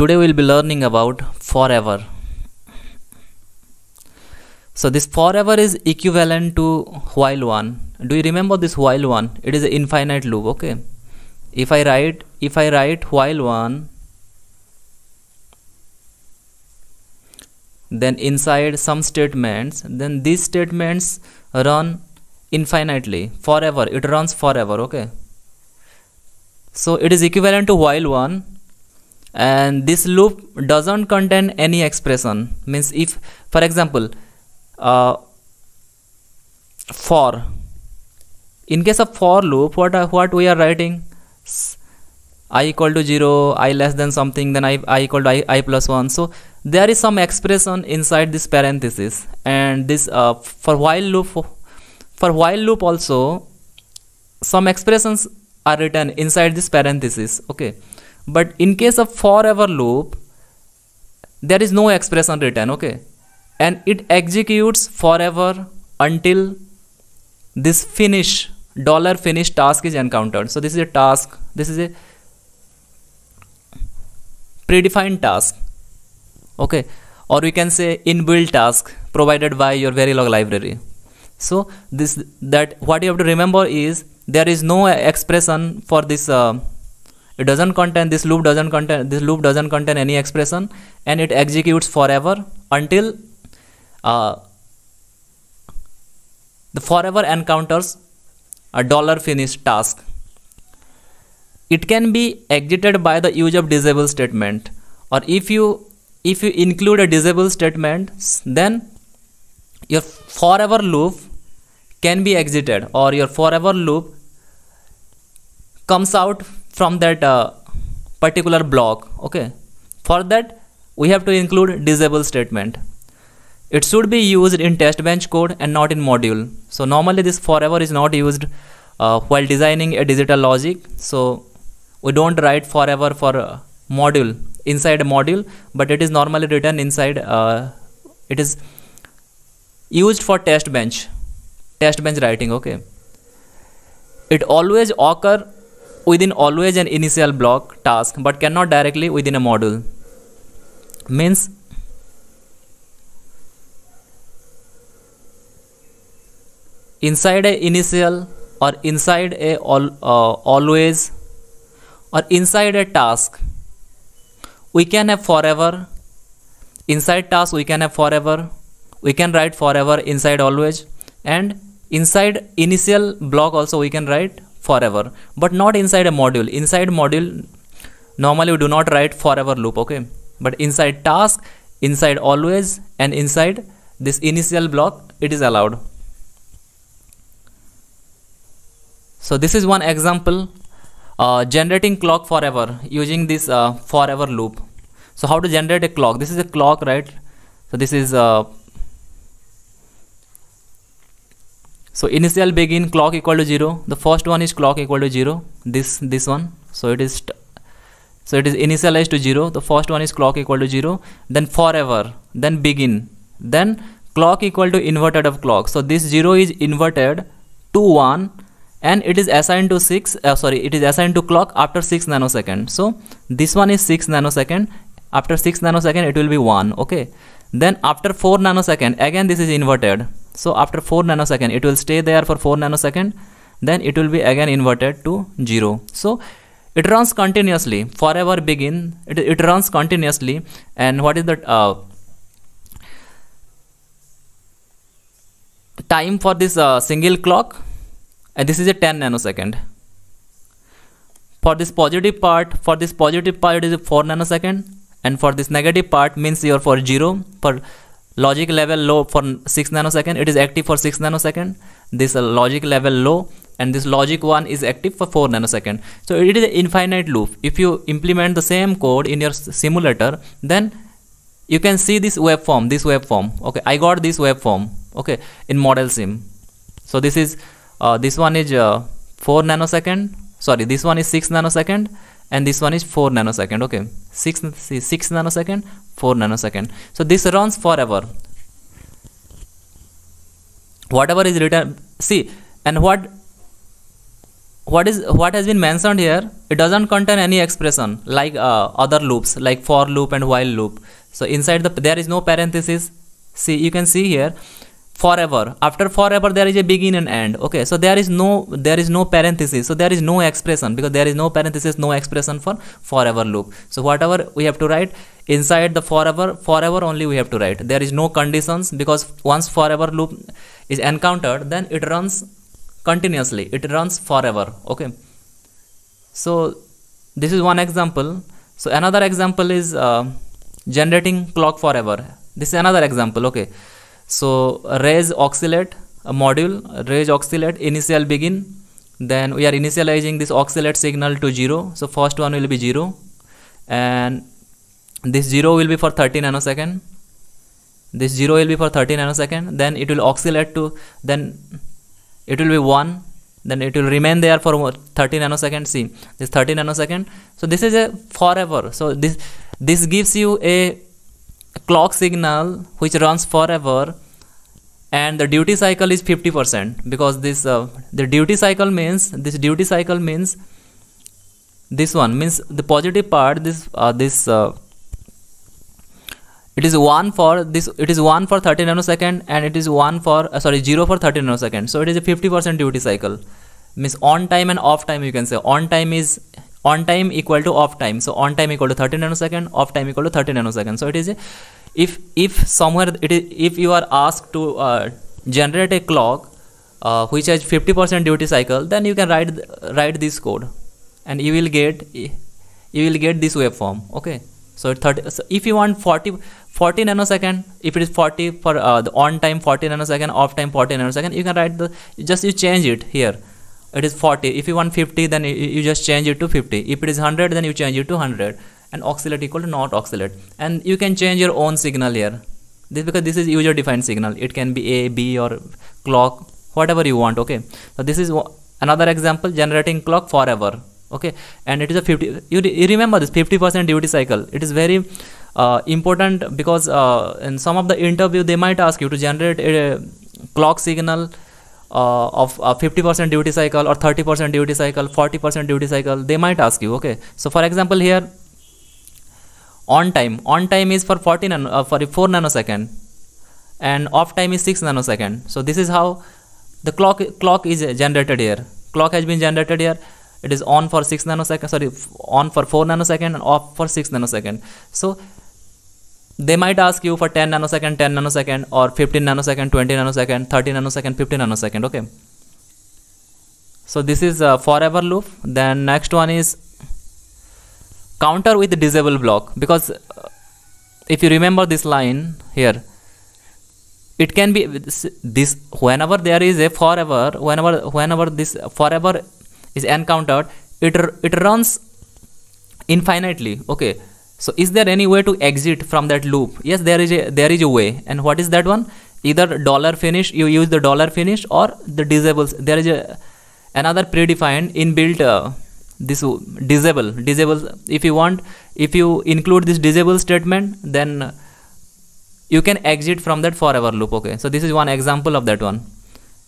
today we will be learning about forever. So this forever is equivalent to while one. Do you remember this while one? It is an infinite loop okay? If i write if i write while one then inside some statements then these statements run infinitely forever. It runs forever okay? So it is equivalent to while one and this loop doesn't contain any expression. Means if for example uh, for in case of for loop what uh, what we are writing? I equal to 0 i less than something then i, I equal to I, I plus 1 so there is some expression inside this parenthesis. And this uh, for while loop for while loop also some expressions are written inside this parenthesis. Okay but in case of forever loop there is no expression written okay? And it executes forever until this finish dollar finish task is encountered. So this is a task this is a predefined task okay? Or we can say inbuilt task provided by your verilog library. So this that what you have to remember is there is no expression for this uh, it doesn't contain this loop doesn't contain this loop doesn't contain any expression and it executes forever until uh, the forever encounters a dollar finish task. It can be exited by the use of disable statement or if you if you include a disable statement then your forever loop can be exited or your forever loop comes out from that uh, particular block okay? For that we have to include disable statement. It should be used in test bench code and not in module. So normally this forever is not used uh, while designing a digital logic. So we don't write forever for uh, module inside a module but it is normally written inside uh, it is used for test bench test bench writing okay? It always occur within always an initial block task but cannot directly within a module. Means inside a initial or inside a all, uh, always or inside a task we can have forever. Inside task we can have forever. We can write forever inside always. And inside initial block also we can write forever but not inside a module. Inside module normally we do not write forever loop okay? But inside task inside always and inside this initial block it is allowed. So this is one example uh, generating clock forever using this uh, forever loop. So how to generate a clock? This is a clock right? So this is uh, so initial begin clock equal to 0 the first one is clock equal to 0 this this one. So it is so it is initialized to 0 the first one is clock equal to 0 then forever. Then begin. Then clock equal to inverted of clock. So this 0 is inverted to 1 and it is assigned to 6 uh, sorry it is assigned to clock after 6 nanosecond. So this one is 6 nanosecond. After 6 nanosecond it will be 1 okay. Then after 4 nanosecond again this is inverted so after 4 nanosecond it will stay there for 4 nanosecond. Then it will be again inverted to 0 so it runs continuously. Forever begin. It, it runs continuously. And what is the uh, time for this uh, single clock? And this is a 10 nanosecond. For this positive part for this positive part it is 4 nanosecond. And for this negative part means you're for 0 for logic level low for 6 nanosecond it is active for 6 nanosecond. This uh, logic level low and this logic one is active for 4 nanosecond. So it is an infinite loop. If you implement the same code in your simulator then you can see this waveform this waveform. Okay i got this waveform okay in ModelSim. So this is uh, this one is uh, 4 nanosecond sorry this one is 6 nanosecond and this one is 4 nanosecond okay 6 6 nanosecond 4 nanosecond. So this runs forever. Whatever is written see and what what is what has been mentioned here it doesn't contain any expression like uh, other loops like for loop and while loop. So inside the there is no parenthesis. See you can see here forever. After forever there is a begin and end. Okay so there is no there is no parenthesis. So there is no expression because there is no parenthesis no expression for forever loop. So whatever we have to write inside the forever forever only we have to write. There is no conditions because once forever loop is encountered then it runs continuously. It runs forever. Okay. So this is one example. So another example is uh, generating clock forever. This is another example. Okay so raise oscillate a module raise oscillate initial begin. Then we are initializing this oscillate signal to 0 so first one will be 0 and this 0 will be for 30 nanosecond. This 0 will be for 30 nanosecond. Then it will oscillate to then it will be 1 then it will remain there for 30 nanosecond. See this 30 nanosecond. So this is a forever. So this this gives you a clock signal which runs forever and the duty cycle is 50% because this uh, the duty cycle means this duty cycle means this one means the positive part this uh, this uh, it is 1 for this it is 1 for 30 nanosecond and it is 1 for uh, sorry 0 for 30 nanosecond. So it is a 50% duty cycle. Means on time and off time you can say. On time is on time equal to off time. So on time equal to 30 nanosecond off time equal to 30 nanosecond. So it is a, if if somewhere it is if you are asked to uh, generate a clock uh, which has 50% duty cycle then you can write write this code. And you will get you will get this waveform okay? So 30 so if you want 40 40 nanosecond if it is 40 for uh, the on time 40 nanosecond off time 40 nanosecond you can write the just you change it here. It is 40 if you want 50 then you, you just change it to 50 if it is 100 then you change it to 100 and oscillate equal to not oscillate and you can change your own signal here. This because this is user defined signal. It can be a b or clock whatever you want okay? So this is another example generating clock forever okay? And it is a 50 you, you remember this 50 percent duty cycle. It is very uh, important because uh, in some of the interview they might ask you to generate a clock signal uh, of 50% duty cycle or 30% duty cycle 40% duty cycle. They might ask you okay? So for example here on time. On time is for 40 nano, uh, for 4 nanosecond and off time is 6 nanosecond. So this is how the clock clock is generated here. Clock has been generated here. It is on for 6 nanosecond sorry on for 4 nanosecond and off for 6 nanosecond. So they might ask you for 10 nanosecond 10 nanosecond or 15 nanosecond 20 nanosecond 30 nanosecond 50 nanosecond okay? So this is a forever loop. Then next one is counter with disable block because uh, if you remember this line here it can be this whenever there is a forever whenever whenever this forever is encountered it it runs infinitely okay. So is there any way to exit from that loop? Yes there is a there is a way. And what is that one? Either dollar finish you use the dollar finish or the disables there is a another predefined inbuilt uh, this disable disable if you want if you include this disable statement then you can exit from that forever loop okay? So this is one example of that one.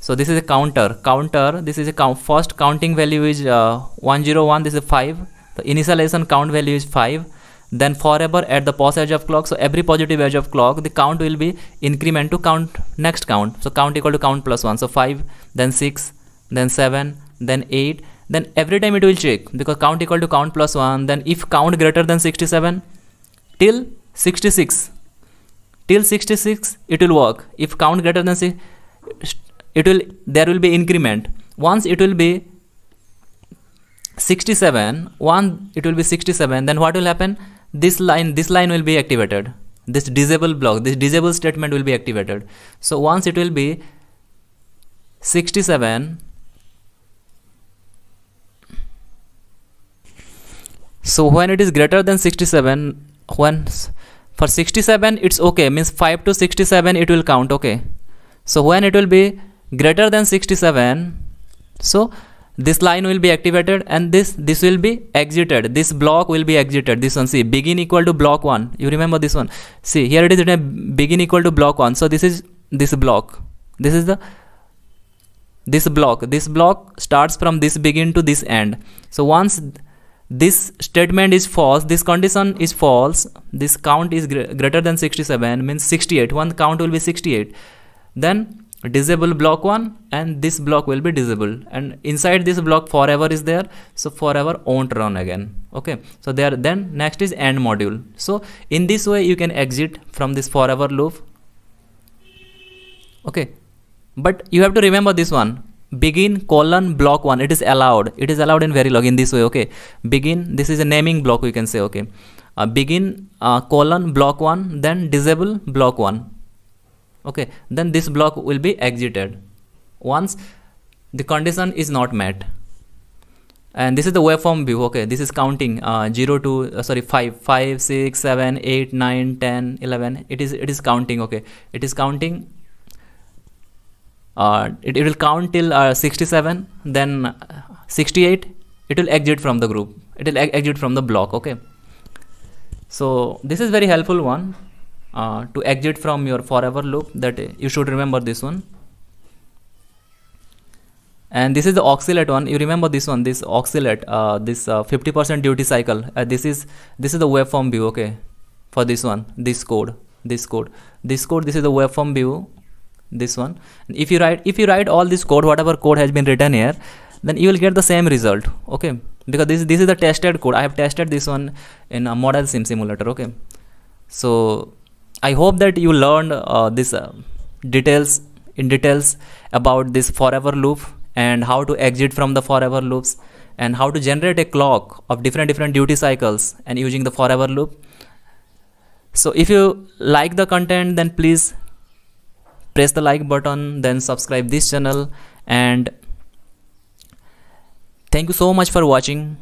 So this is a counter. Counter this is a count first counting value is uh, 101 this is 5 the initialization count value is 5 then forever at the pos edge of clock. So every positive edge of clock the count will be increment to count next count. So count equal to count plus 1 so 5 then 6 then 7 then 8 then every time it will check because count equal to count plus 1 then if count greater than 67 till 66 till 66 it will work. If count greater than 6 it will there will be increment. Once it will be 67 one it will be 67 then what will happen? This line this line will be activated. This disable block this disable statement will be activated. So once it will be 67 so when it is greater than 67 when for 67 it's okay. Means 5 to 67 it will count okay? So when it will be greater than 67 so this line will be activated and this this will be exited. This block will be exited. This one see begin equal to block 1 you remember this one? See here it is written begin equal to block 1 so this is this block. This is the this block. This block starts from this begin to this end. So once this statement is false this condition is false this count is gr greater than 67 means 68 one count will be 68 then disable block 1 and this block will be disabled. And inside this block forever is there. So forever won't run again. Okay. So there then next is end module. So in this way you can exit from this forever loop. Okay. But you have to remember this one begin colon block one. It is allowed. It is allowed in verilog in this way okay? Begin this is a naming block we can say okay? Uh, begin uh, colon block one then disable block one okay? Then this block will be exited. Once the condition is not met. And this is the waveform view okay? This is counting uh, 0 to uh, sorry 5 5 6 7 8 9 10 11 it is it is counting okay? It is counting uh, it, it will count till uh, 67 then uh, 68 it will exit from the group. It will exit from the block okay? So this is very helpful one uh, to exit from your forever loop that you should remember this one. And this is the oscillate one. You remember this one this oscillate uh, this 50% uh, duty cycle. Uh, this is this is the waveform view okay for this one this code this code. This code this is the waveform view this one. If you write if you write all this code whatever code has been written here then you will get the same result okay? Because this this is the tested code. I have tested this one in a ModelSim simulator okay? So i hope that you learned uh, this uh, details in details about this forever loop and how to exit from the forever loops and how to generate a clock of different different duty cycles and using the forever loop. So if you like the content then please press the like button then subscribe this channel and thank you so much for watching